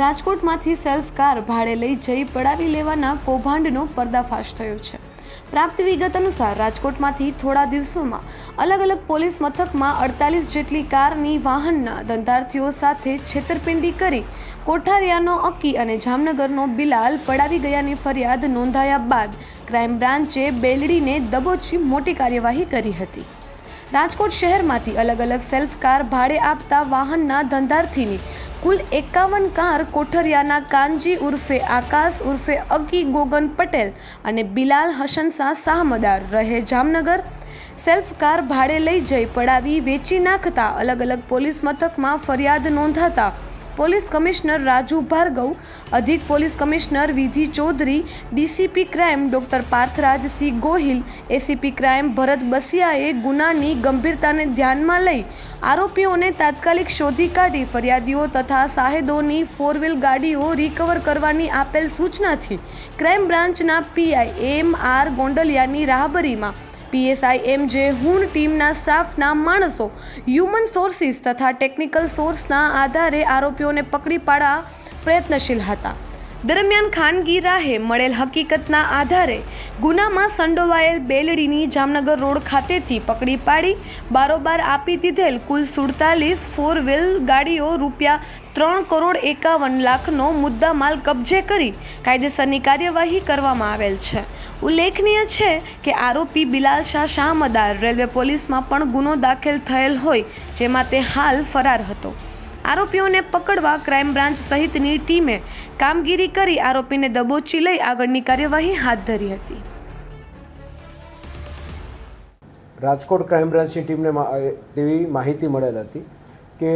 રાજકોટમાંથી self car ભાડે લઈ જઈ પડાવી લેવાના કૌભાંડનો પર્દાફાશ થયો છે. પ્રાપ્ત વિગત અનુસાર રાજકોટમાંથી થોડા દિવસોમાં અલગ અલગ પોલીસ મથકમાં અડતાલીસ જેટલી કારની વાહનના ધંધાર્થીઓ સાથે છેતરપિંડી કરી કોઠારિયાનો અકી અને જામનગરનો બિલાલ પડાવી ગયાની ફરિયાદ નોંધાયા બાદ ક્રાઇમ બ્રાન્ચે બેલડીને દબોચી મોટી કાર્યવાહી કરી હતી. રાજકોટ શહેરમાંથી અલગ અલગ સેલ્ફ કાર ભાડે આપતા વાહનના ધંધાર્થીની કુલ એકાવન કાર કોઠરિયાના કાનજી ઉર્ફે આકાશ ઉર્ફે અકી ગોગન પટેલ અને બિલાલ હસનશાહ શાહમદાર રહે જામનગર. સેલ્ફ કાર ભાડે લઈ જઈ પડાવી વેચી નાખતા અલગ અલગ પોલીસ મથકમાં ફરિયાદ નોંધાતા પોલીસ કમિશનર રાજુ ભાર્ગવ, અધિક police commissioner Vidhi Chaudhary, DCP crime doctor Parthraj Singh Gohil, ACP crime Bharat બસિયાએ ગુનાની ગંભીરતાને ધ્યાનમાં લઈ આરોપીઓને તાત્કાલિક શોધી કાઢી ફરિયાદીઓ તથા સાહેદોની ફોર વ્હીલ ગાડીઓ રિકવર કરવાની આપેલ સૂચનાથી ક્રાઇમ બ્રાન્ચના પીઆઈ એમ આર ગોંડલિયાની રાહબરીમાં પીએસઆઈ એમ જે હુણ ટીમના સ્ટાફના માણસો હ્યુમન સોર્સિસ તથા ટેકનિકલ સોર્સના આધારે આરોપીઓને પકડી પાડવા પ્રયત્નશીલ હતા. દરમિયાન ખાનગી રાહે મળેલ હકીકતના આધારે ગુનામાં સંડોવાયેલ બેલડીની જામનગર રોડ ખાતેથી પકડી પાડી, બારોબાર આપી દીધેલ કુલ સુડતાલીસ ફોર વ્હીલ ગાડીઓ રૂપિયા ત્રણ કરોડ એકાવન લાખનો મુદ્દામાલ કબજે કરી કાયદેસરની કાર્યવાહી કરવામાં આવેલ છે. ઉલ્લેખનીય છે કે આરોપી બિલાલ શાહ શાહ મદાર રેલવે પોલીસમાં પણ ગુનો દાખલ થયેલ હોય, જેમાં તે હાલ ફરાર હતો. આરોપીઓને પકડવા ક્રાઇમ બ્રાન્ચ સહિતની ટીમે કામગીરી કરી આરોપીને દબોચી લઈ આગળની કાર્યવાહી હાથ ધરી હતી. રાજકોટ ક્રાઇમ બ્રાન્ચની ટીમને તેવી માહિતી મળેલ હતી કે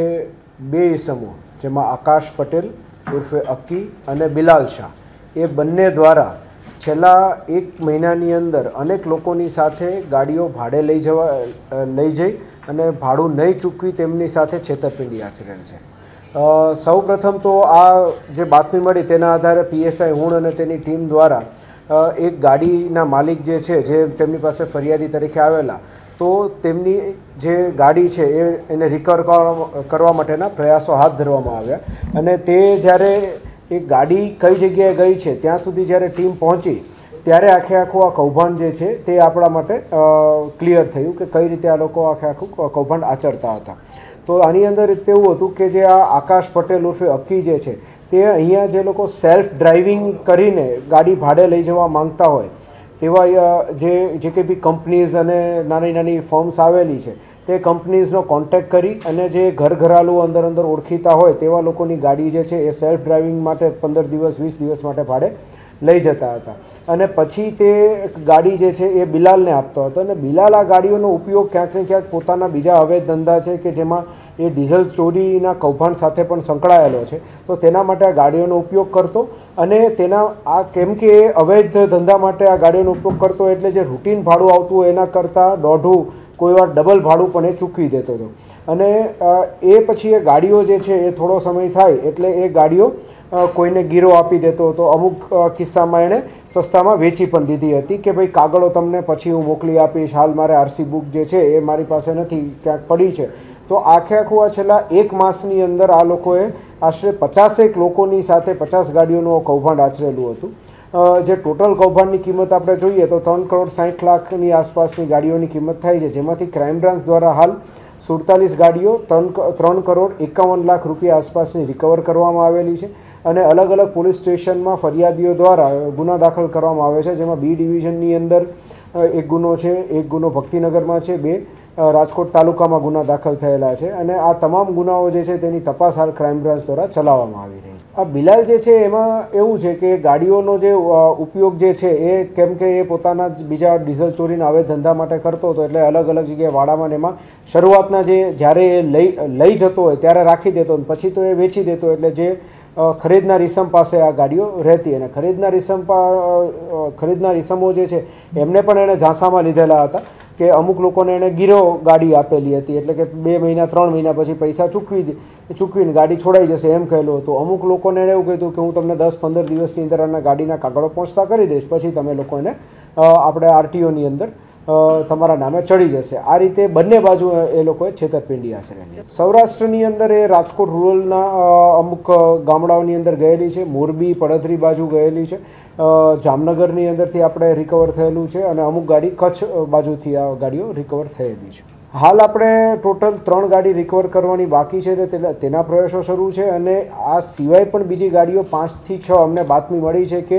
બે સમૂહ જેમાં આકાશ પટેલ ઉર્ફે અક્કી અને બિલાલ શાહ, એ બંને દ્વારા છેલ્લા એક મહિનાની અંદર અનેક લોકોની સાથે ગાડીઓ ભાડે લઈ જવા લઈ જઈ અને ભાડું નહીં ચૂકવી તેમની સાથે છેતરપિંડી આચરેલ છે. સૌ પ્રથમ તો આ જે બાતમી મળી તેના આધારે પીએસઆઈ હુણ અને તેની ટીમ દ્વારા એક ગાડીના માલિક જે છે, જે તેમની પાસે ફરિયાદી તરીકે આવેલા, તો તેમની જે ગાડી છે એ એને રિકવર કરવા માટેના પ્રયાસો હાથ ધરવામાં આવ્યા અને તે જ્યારે એ ગાડી કઈ જગ્યાએ ગઈ છે, ત્યાં સુધી જ્યારે ટીમ પહોંચી, ત્યારે આખે આખું આ કૌભાંડ જે છે, તે આપણા માટે ક્લિયર થયું કે કઈ રીતે આ લોકો આખે આખું કૌભાંડ આચરતા હતા. તો આની અંદર તેવું હતું કે જે આ આકાશ પટેલ ઉર્ફે અક્કી જે છે, તે અહીંયા જે લોકો સેલ્ફ ડ્રાઇવિંગ કરીને ગાડી ભાડે લઈ જવા માંગતા હોય તેવા જે જે કંઈ બી કંપનીઝ અને નાની નાની ફર્મ્સ આવેલી છે, તે કંપનીઝનો કોન્ટેક્ટ કરી અને જે ઘર ઘરાલુ અંદર અંદર ઓળખીતા હોય તેવા લોકોની ગાડી જે છે એ સેલ્ફ ડ્રાઇવિંગ માટે પંદર દિવસ, વીસ દિવસ માટે ભાડે લઈ જતા હતા. અને પછી તે ગાડી જે છે એ બિલાલને આપતો હતો અને બિલાલ આ ગાડીઓનો ઉપયોગ ક્યાંક ને ક્યાંક પોતાના બીજા અવૈધ ધંધા છે કે જેમાં એ ડીઝલ ચોરીના કૌભાંડ સાથે પણ સંકળાયેલો છે, તો તેના માટે આ ગાડીઓનો ઉપયોગ કરતો અને તેના, આ કેમ કે અવૈધ ધંધા માટે આ ગાડીઓનો ઉપયોગ કરતો એટલે જે રૂટીન ભાડું આવતું એના કરતાં દોઢું કોઈ વાર ડબલ ભાડું પણ એ ચૂકવી દેતો હતો. અને એ પછી એ ગાડીઓ જે છે એ થોડો સમય થાય એટલે એ ગાડીઓ કોઈને ગીરો આપી દેતો હતો. અમુક કિસ્સામાં એણે સસ્તામાં વેચી પણ દીધી હતી કે ભાઈ કાગળો તમને પછી હું મોકલી આપીશ, હાલ મારે આરસી બુક જે છે એ મારી પાસે નથી, ક્યાંક પડી છે. તો આખે આખું આ છેલ્લા એક માસની અંદર આ લોકોએ આશરે પચાસેક લોકોની સાથે પચાસ ગાડીઓનું કૌભાંડ આચરેલું હતું. જે ટોટલ કૌભાંડની કિંમત આપણે જોઈએ તો ત્રણ કરોડ સાઠ લાખની આસપાસની ગાડીઓની કિંમત થાય છે. જેમાંથી ક્રાઇમ બ્રાન્ચ દ્વારા હાલ સુડતાલીસ ગાડીઓ ત્રણ ત્રણ કરોડ એકાવન લાખ રૂપિયા આસપાસની રિકવર કરવામાં આવેલી છે અને અલગ અલગ પોલીસ સ્ટેશનમાં ફરિયાદીઓ દ્વારા ગુના દાખલ કરવામાં આવે છે. જેમાં બી ડિવિઝનની અંદર એક ગુનો છે એક ગુનો ભક્તિનગરમાં છે બે રાજકોટ તાલુકામાં ગુના દાખલ થયેલા છે અને આ તમામ ગુનાઓ જે છે તેની તપાસ હાલ ક્રાઇમ બ્રાન્ચ દ્વારા ચલાવવામાં આવી રહી છે. આ બિલાલ જે છે એમાં એવું છે કે ગાડીઓનો જે ઉપયોગ જે છે એ કેમ કે એ પોતાના બીજા ડીઝલ ચોરીના હવે ધંધા માટે કરતો હતો એટલે અલગ અલગ જગ્યાએ વાડામાં એમાં શરૂઆતના જે જ્યારે એ લઈ લઈ જતો હોય ત્યારે રાખી દેતો પછી તો એ વેચી દેતો એટલે જે ખરીદનાર ઈસમ પાસે આ ગાડીઓ રહેતી અને ખરીદનાર અ, ખરીદનાર ઈસમો જે છે એમને પણ એણે ઝાંસામાં લીધેલા હતા કે અમુક લોકોને એણે ગીરો ગાડી આપેલી હતી. એટલે કે બે મહિના, ત્રણ મહિના પછી પૈસા ચૂકવી ચૂકવીને ગાડી છોડાઈ જશે એમ કહેલું હતું. અમુક લોકોને એણે એવું કીધું કે હું તમને દસ, પંદર દિવસની અંદર આના ગાડીના કાગળો પહોંચતા કરી દઈશ. પછી તમે લોકો એને આપણે આરટીઓની અંદર તમારા નામે ચડી જશે. આ રીતે બંને બાજુ એ લોકોએ છેતરપિંડી આશરેલી સૌરાષ્ટ્રની અંદર એ રાજકોટ રૂરલના અમુક ગામડાઓની અંદર ગયેલી છે. મોરબી, પડધરી બાજુ ગયેલી છે. જામનગરની અંદરથી આપણે રિકવર થયેલું છે અને અમુક ગાડી કચ્છ બાજુથી આ ગાડીઓ રિકવર થયેલી છે. હાલ આપણે ટોટલ ત્રણ ગાડી રિકવર કરવાની બાકી છે એટલે તેના- પ્રયાસો શરૂ છે અને આ સિવાય પણ બીજી ગાડીઓ પાંચથી છ અમને બાતમી મળી છે કે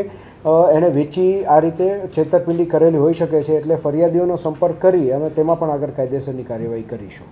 એણે વેચી આ રીતે છેતરપિંડી કરેલી હોઈ શકે છે એટલે ફરિયાદીઓનો સંપર્ક કરી અને તેમાં પણ આગળ કાયદેસરની કાર્યવાહી કરીશું.